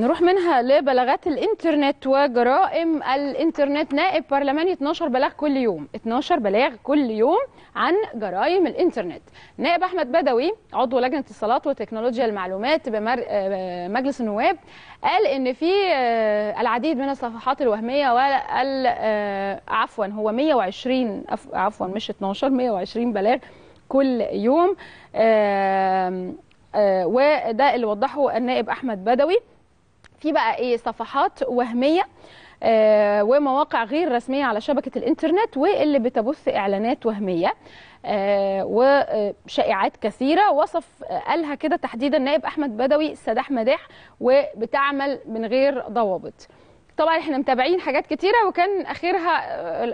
نروح منها لبلاغات الإنترنت وجرائم الإنترنت. نائب برلماني 12 بلاغ كل يوم. 12 بلاغ كل يوم عن جرائم الإنترنت. نائب أحمد بدوي عضو لجنة اتصالات وتكنولوجيا المعلومات بمجلس النواب قال إن في العديد من الصفحات الوهمية وال عفوا هو 120 عفوا مش 12 120 بلاغ كل يوم. وده اللي وضحه النائب أحمد بدوي. في بقى إيه صفحات وهمية آه ومواقع غير رسمية على شبكة الإنترنت واللي بتبث إعلانات وهمية آه وشائعات كثيرة. وصف قالها كده تحديدا نائب أحمد بدوي سداح مداح وبتعمل من غير ضوابط. طبعا إحنا متابعين حاجات كتيرة وكان آخرها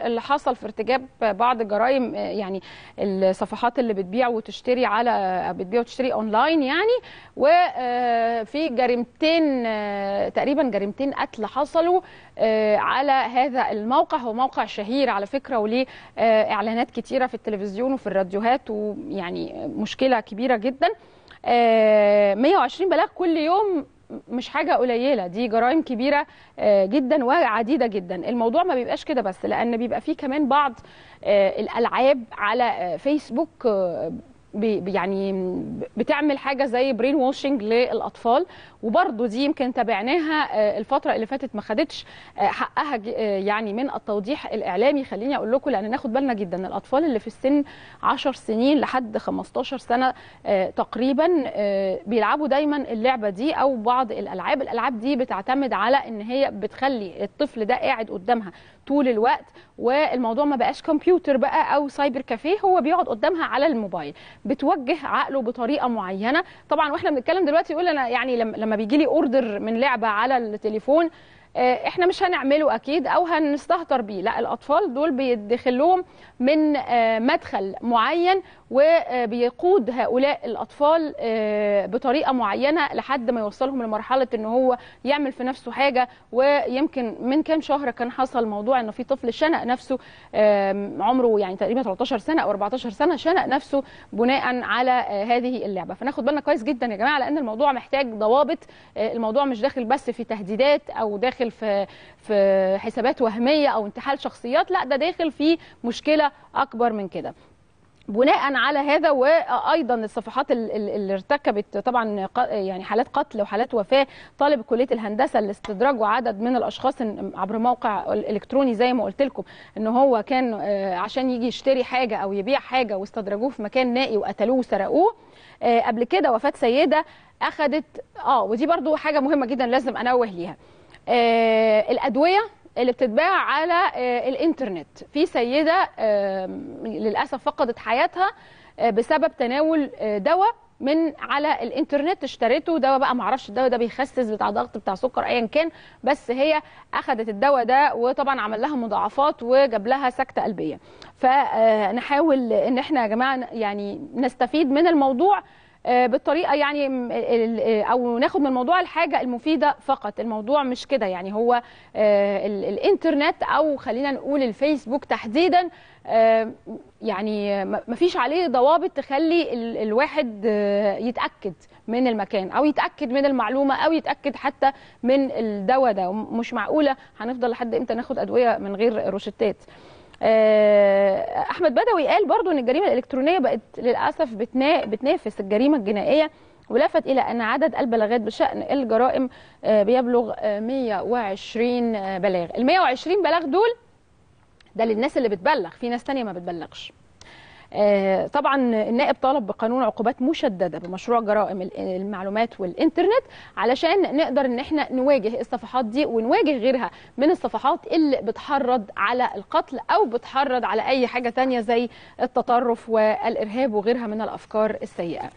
اللي حصل في ارتكاب بعض الجرائم يعني الصفحات اللي بتبيع وتشتري على بتبيع وتشتري أونلاين يعني. وفي جريمتين تقريبا جريمتين قتل حصلوا على هذا الموقع. هو موقع شهير على فكرة وليه إعلانات كتيرة في التلفزيون وفي الراديوهات ويعني مشكلة كبيرة جدا. 120 بلاغ كل يوم مش حاجة قليلة دي جرائم كبيرة جدا وعديدة جدا. الموضوع ما بيبقاش كده بس لأن بيبقى فيه كمان بعض الألعاب على فيسبوك يعني بتعمل حاجة زي brain washing للأطفال. وبرضه دي يمكن تابعناها الفترة اللي فاتت ما خدتش حقها يعني من التوضيح الإعلامي. خليني أقول لكم لأن ناخد بالنا جدا الأطفال اللي في السن 10 سنين لحد 15 سنة تقريبا بيلعبوا دايما اللعبة دي أو بعض الألعاب. الألعاب دي بتعتمد على إن هي بتخلي الطفل ده قاعد قدامها طول الوقت والموضوع ما بقاش كمبيوتر بقى أو cyber café هو بيقعد قدامها على الموبايل. بتوجه عقله بطريقة معينة. طبعا وإحنا بنتكلم دلوقتي يقول أنا يعني لما بيجي لي order من لعبة على التليفون إحنا مش هنعمله أكيد أو هنستهتر بيه. لا الأطفال دول بيدخل لهم من مدخل معين وبيقود هؤلاء الأطفال بطريقة معينة لحد ما يوصلهم لمرحلة إن هو يعمل في نفسه حاجة. ويمكن من كام شهر كان حصل موضوع انه في طفل شنق نفسه عمره يعني تقريبا 13 سنة أو 14 سنة شنق نفسه بناء على هذه اللعبة. فناخد بالنا كويس جدا يا جماعة لأن الموضوع محتاج ضوابط الموضوع مش داخل بس في تهديدات أو داخل في في حسابات وهمية أو انتحال شخصيات لأ ده داخل في مشكلة أكبر من كده. بناء على هذا وأيضا الصفحات اللي ارتكبت طبعا يعني حالات قتل وحالات وفاة طالب كلية الهندسة اللي استدرجوا عدد من الأشخاص عبر موقع إلكتروني زي ما قلت لكم إن هو كان عشان يجي يشتري حاجة أو يبيع حاجة واستدرجوه في مكان نائي وقتلوه وسرقوه. قبل كده وفاة سيدة اخذت آه ودي برضو حاجة مهمة جدا لازم أنوه ليها. آه الأدوية اللي بتتباع على آه الإنترنت. في سيدة آه للأسف فقدت حياتها بسبب تناول دواء من على الإنترنت. اشتريته دواء بقى معرفش الدواء ده بيخسس بتاع ضغط بتاع سكر ايا كان بس هي اخذت الدواء ده وطبعا عمل لها مضاعفات وجاب لها سكتة قلبية. فنحاول إن إحنا يا جماعة يعني نستفيد من الموضوع بالطريقة يعني أو ناخد من الموضوع الحاجة المفيدة فقط. الموضوع مش كده يعني هو الإنترنت أو خلينا نقول الفيسبوك تحديدا يعني ما فيش عليه ضوابط تخلي الواحد يتأكد من المكان أو يتأكد من المعلومة أو يتأكد حتى من الدواء ده. مش معقولة هنفضل لحد إمتى ناخد أدوية من غير روشتات. أحمد بدوي قال برضو إن الجريمة الإلكترونية بقت للأسف بتنافس الجريمة الجنائية ولفت إلى أن عدد البلاغات بشأن الجرائم بيبلغ 120 بلاغ. ال 120 بلاغ دول ده للناس اللي بتبلغ في ناس تانية ما بتبلغش. طبعا النائب طالب بقانون عقوبات مشددة بمشروع جرائم المعلومات والإنترنت علشان نقدر إن إحنا نواجه الصفحات دي ونواجه غيرها من الصفحات اللي بتحرض على القتل أو بتحرض على أي حاجة تانية زي التطرف والإرهاب وغيرها من الأفكار السيئة.